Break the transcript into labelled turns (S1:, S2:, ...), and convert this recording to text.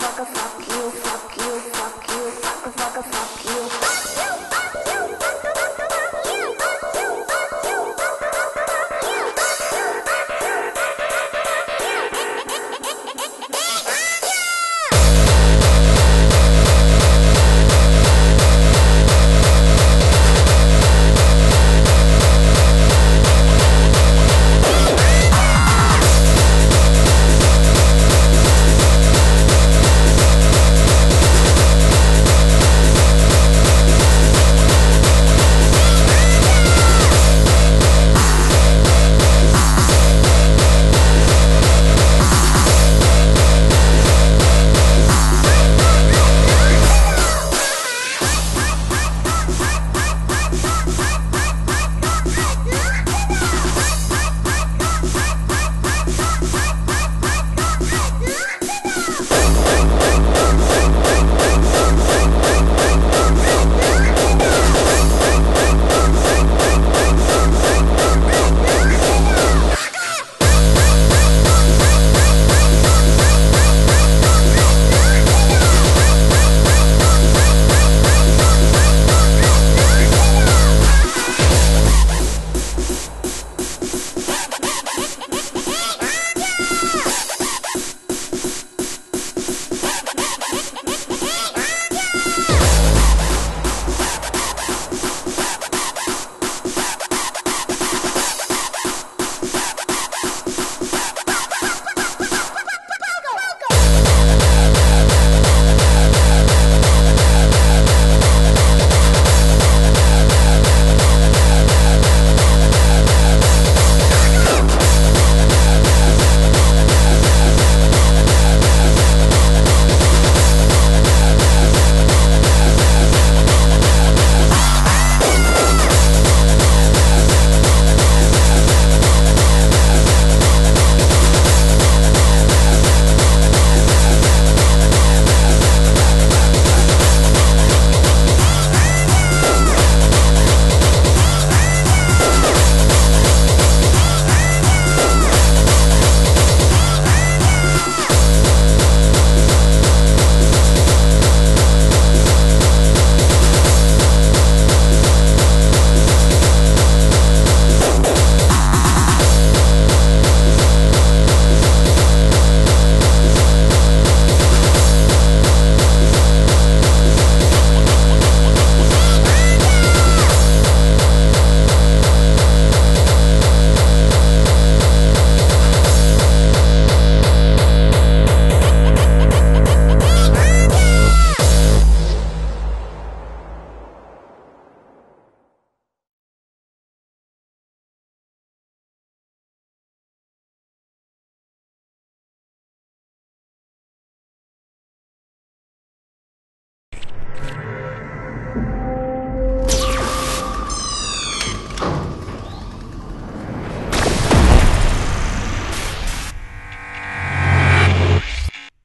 S1: motherfucker, fuck you.